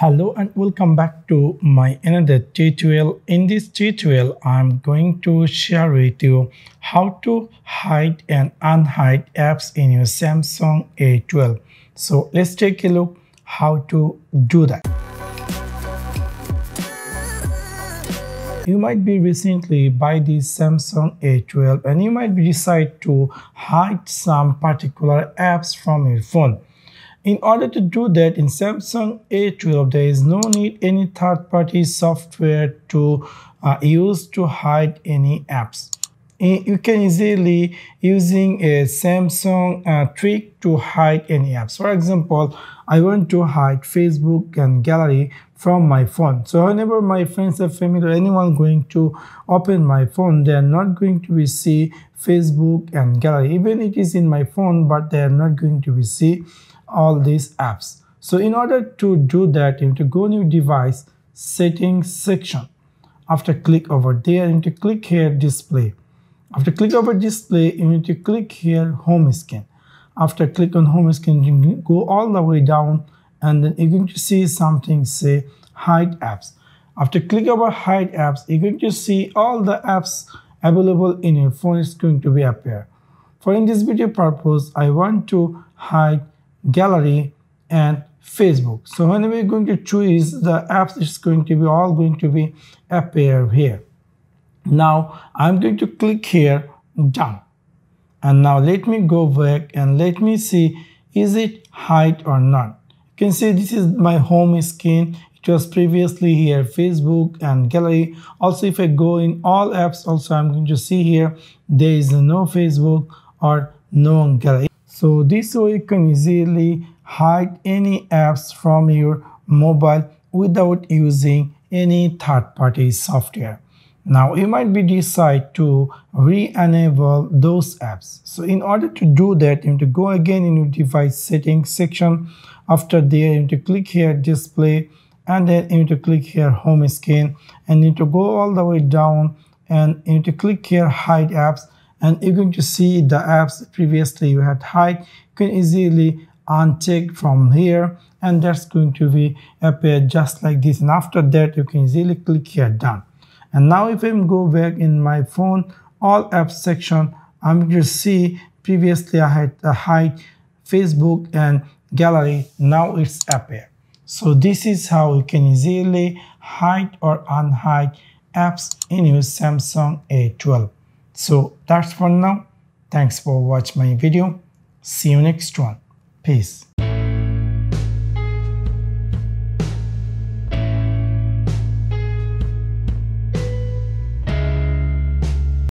Hello and welcome back to my another tutorial. In this tutorial, I'm going to share with you how to hide and unhide apps in your Samsung A12. So let's take a look how to do that. You might be recently buy the Samsung A12 and you might decide to hide some particular apps from your phone. In order to do that in Samsung A12, there is no need any third-party software to uh, use to hide any apps. You can easily using a Samsung uh, trick to hide any apps. For example, I want to hide Facebook and gallery from my phone. So whenever my friends or family or anyone going to open my phone, they are not going to see Facebook and gallery. Even it is in my phone, but they are not going to see all these apps. So in order to do that, you need to go new device settings section. After click over there, you need to click here display. After click over display, you need to click here home screen. After click on home screen, you go all the way down and then you're going to see something say hide apps. After click over hide apps, you're going to see all the apps available in your phone is going to be appear. For in this video purpose, I want to hide gallery and Facebook. So when we're going to choose the apps, it's going to be all going to be appear here. Now I'm going to click here done. And now let me go back and let me see is it hide or not. You can see this is my home screen. It was previously here Facebook and gallery. Also if I go in all apps also I'm going to see here there is no Facebook or no gallery. So this way you can easily hide any apps from your mobile without using any third-party software. Now you might be decide to re-enable those apps. So in order to do that, you need to go again in your device settings section. After there, you need to click here display and then you need to click here home screen and you need to go all the way down and you need to click here hide apps and you're going to see the apps previously you had hide you can easily uncheck from here and that's going to be appear just like this. And after that you can easily click here done. And now if I go back in my phone all apps section I'm going to see previously I had hide Facebook and gallery now it's appear. So this is how you can easily hide or unhide apps in your Samsung A12 so that's for now. Thanks for watching my video. See you next one. Peace.